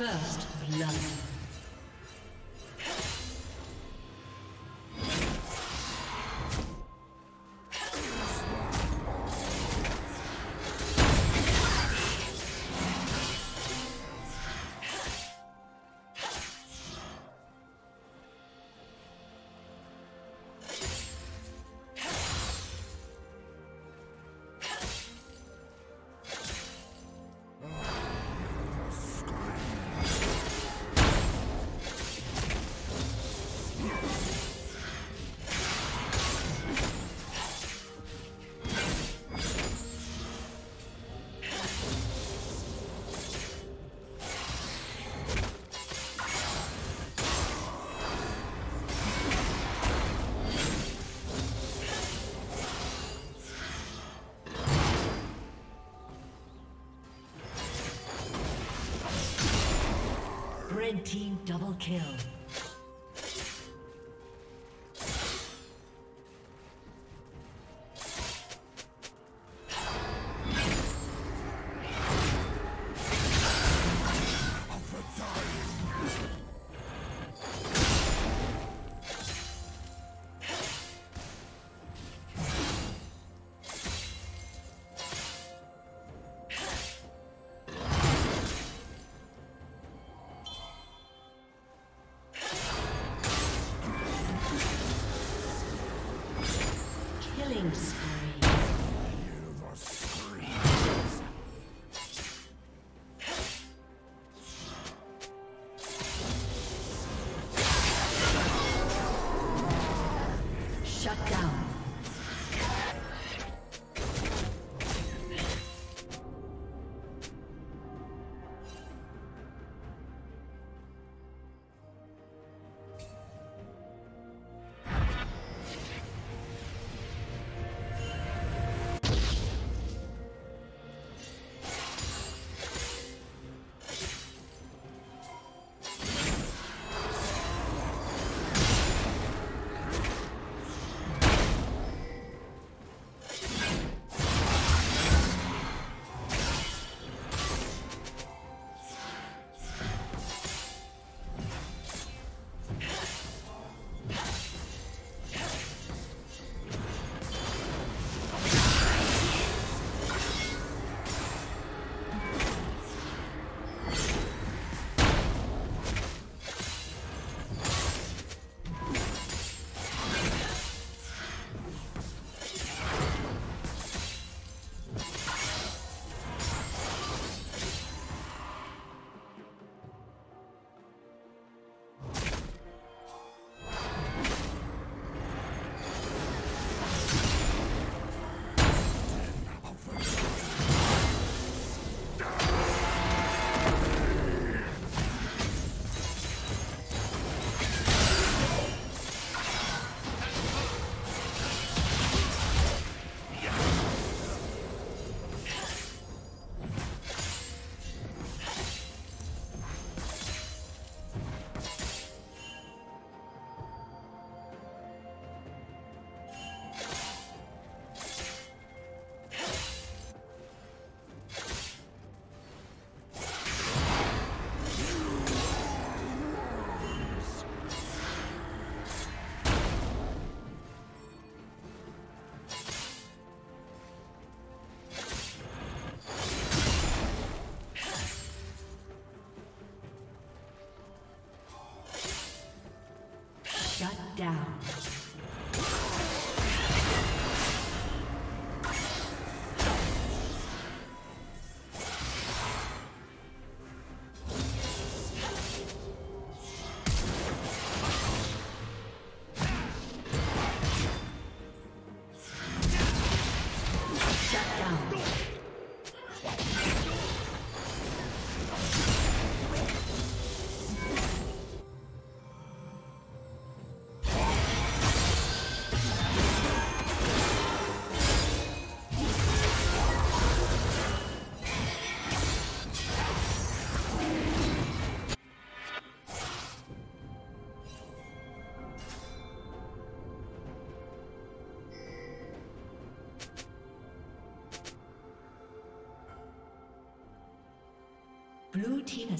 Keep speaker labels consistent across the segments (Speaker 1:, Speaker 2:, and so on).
Speaker 1: First blood. Kill.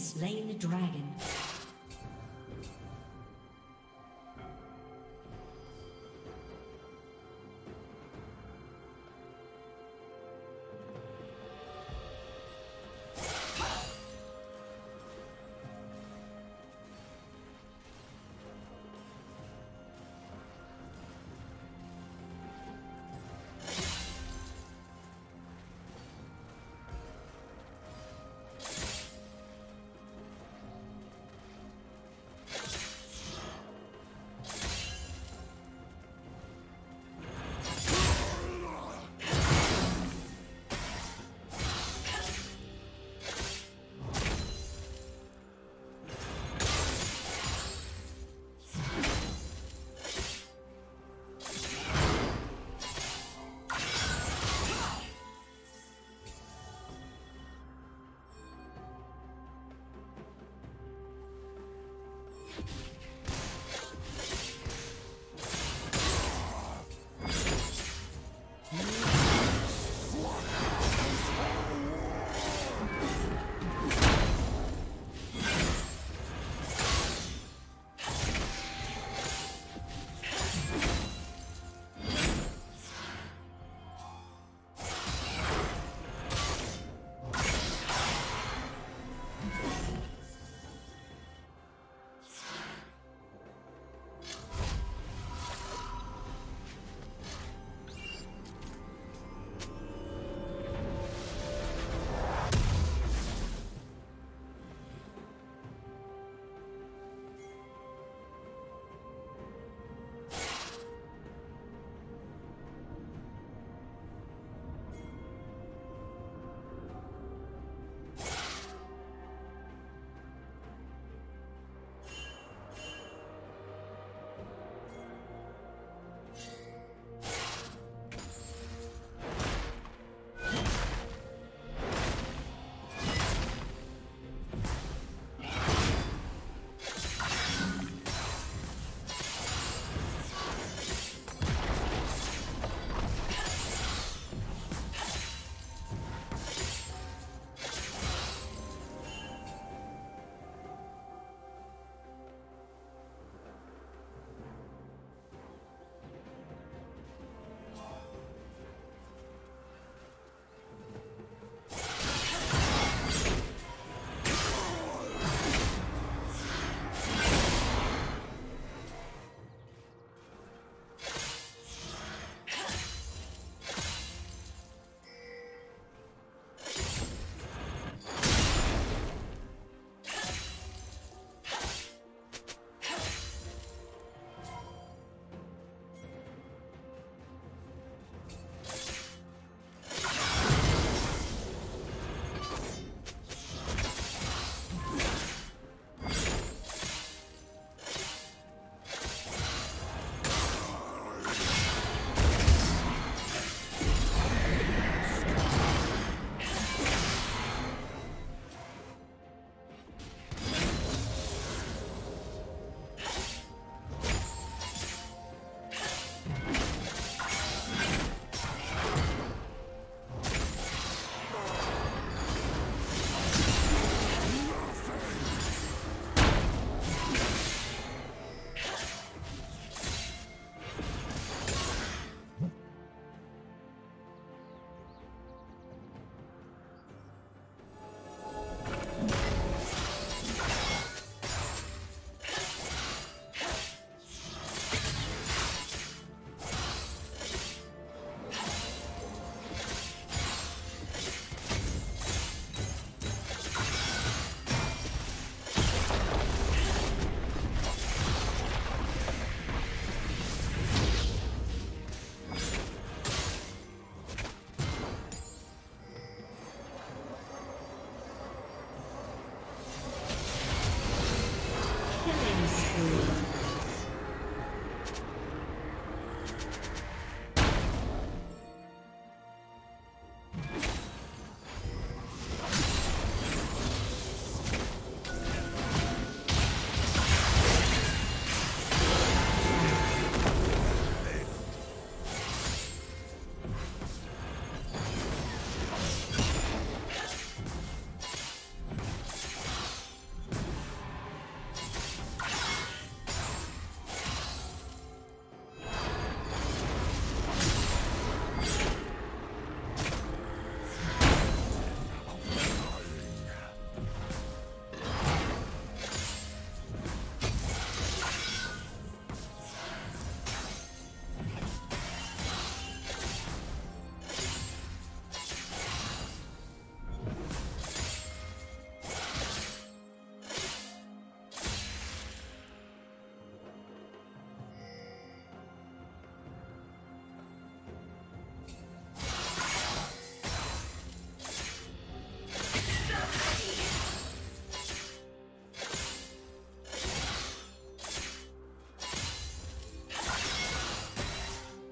Speaker 1: Slain the dragon.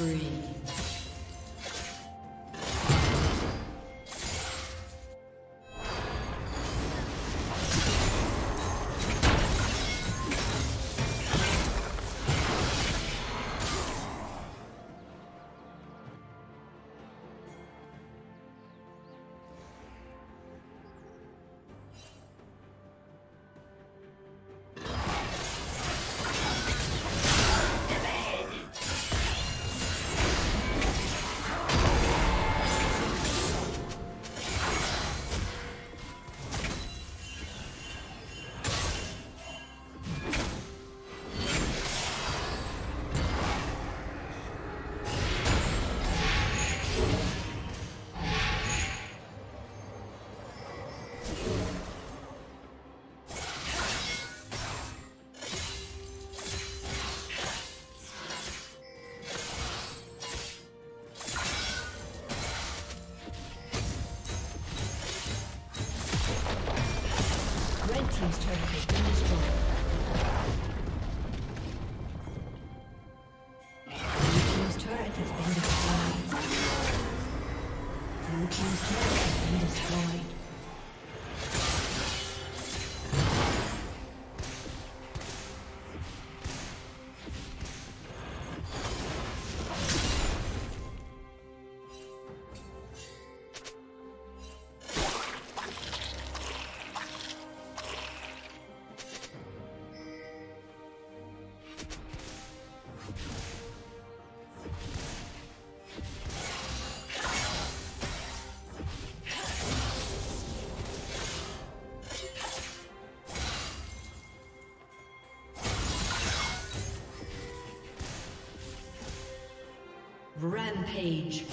Speaker 1: spree. Rampage.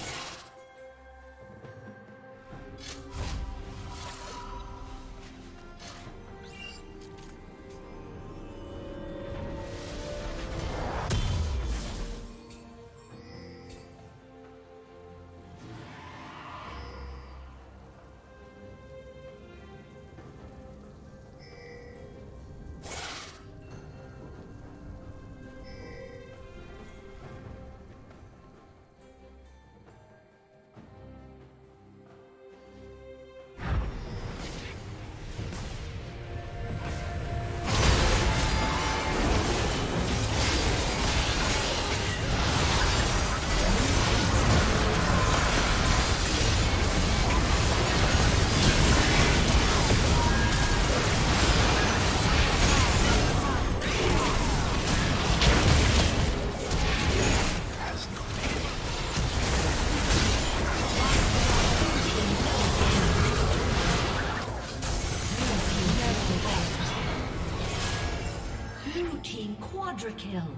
Speaker 1: Quadra kill.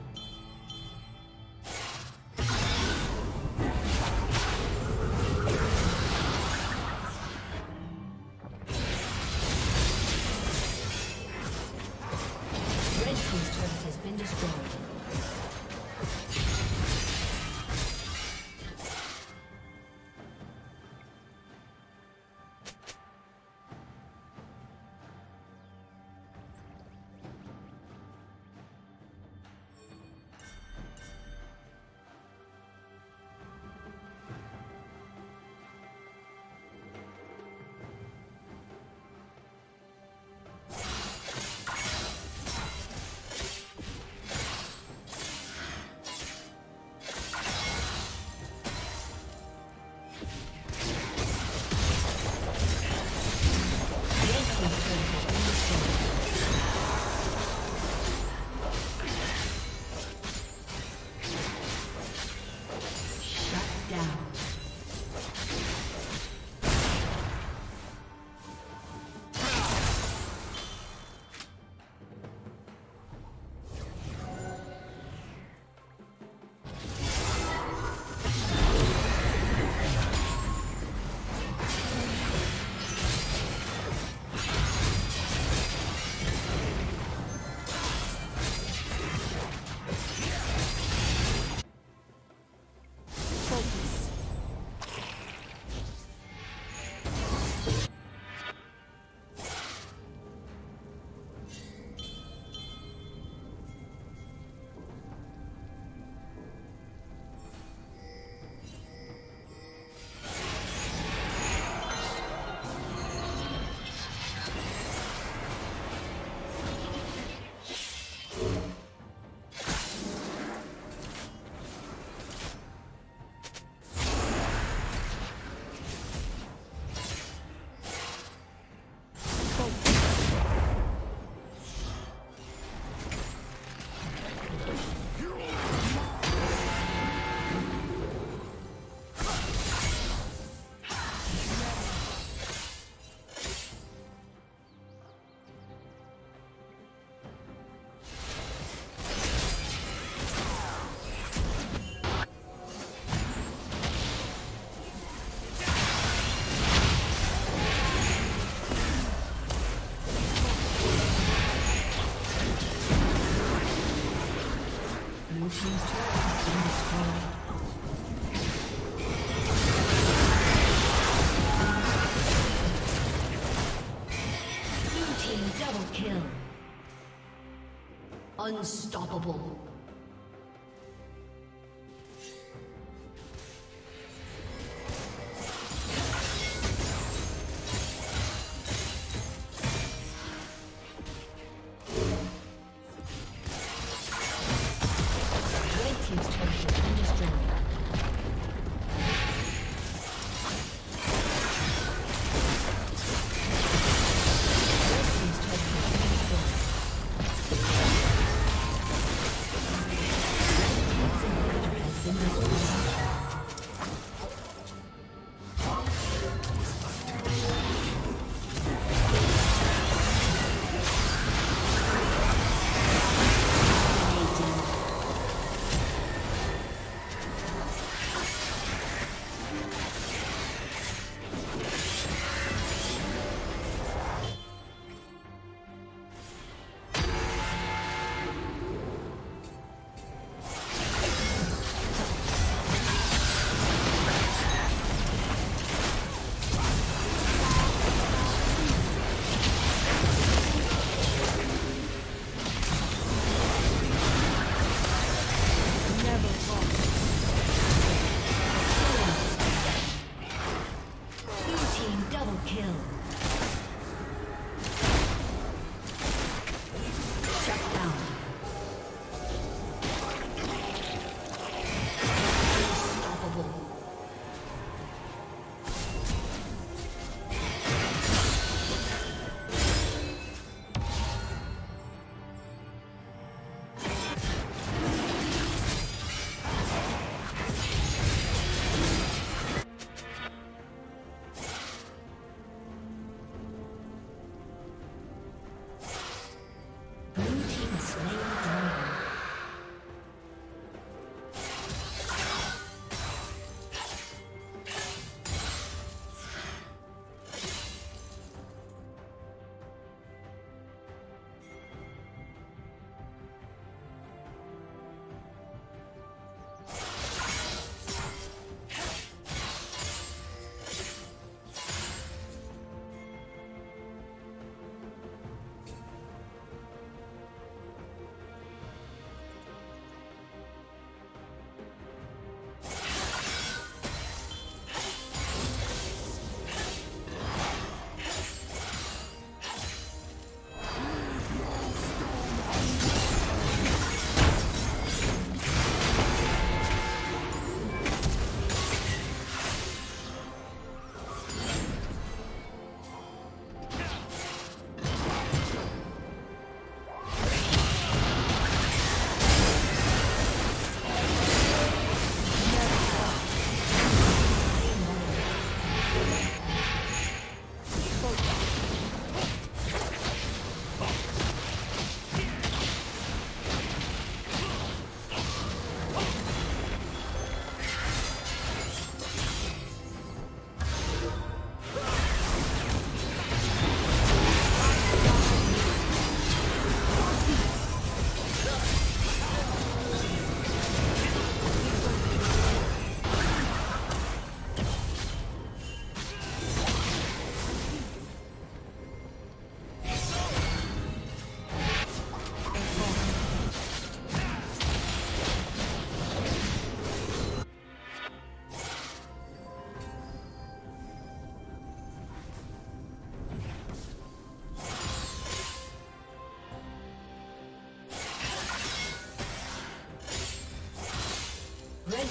Speaker 1: Unstoppable.